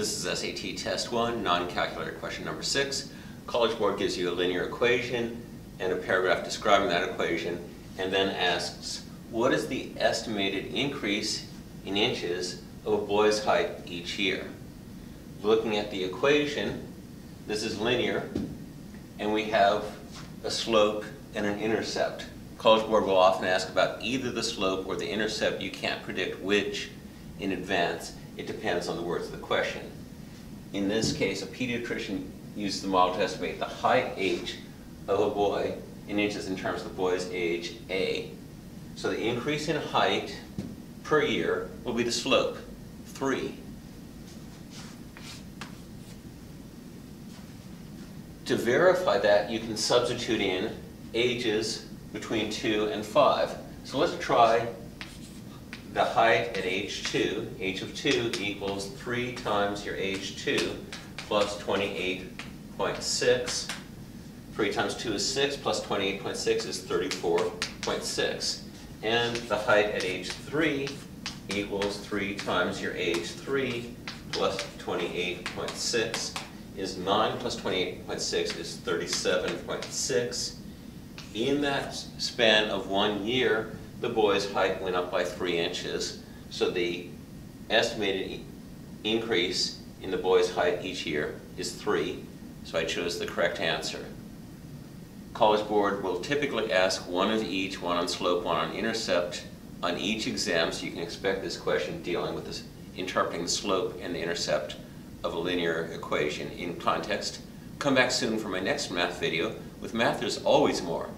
This is SAT Test 1, non-calculator question number 6. College Board gives you a linear equation and a paragraph describing that equation and then asks, what is the estimated increase in inches of a boy's height each year? Looking at the equation, this is linear, and we have a slope and an intercept. College Board will often ask about either the slope or the intercept. You can't predict which in advance. It depends on the words of the question. In this case, a pediatrician used the model to estimate the height h of a boy in inches in terms of the boy's age a. So the increase in height per year will be the slope, 3. To verify that, you can substitute in ages between 2 and 5. So let's try the height at age 2. Age of 2 equals 3 times your age 2 plus 28.6. 3 times 2 is 6, plus 28.6 is 34.6. And the height at age 3 equals 3 times your age 3 plus 28.6 is 9 plus 28.6 is 37.6. In that span of one year, the boy's height went up by 3 inches. So the estimated increase in the boy's height each year is 3. So I chose the correct answer. College Board will typically ask one of each, one on slope, one on intercept, on each exam, so you can expect this question dealing with this, interpreting the slope and the intercept of a linear equation in context. Come back soon for my next math video. With math, there's always more.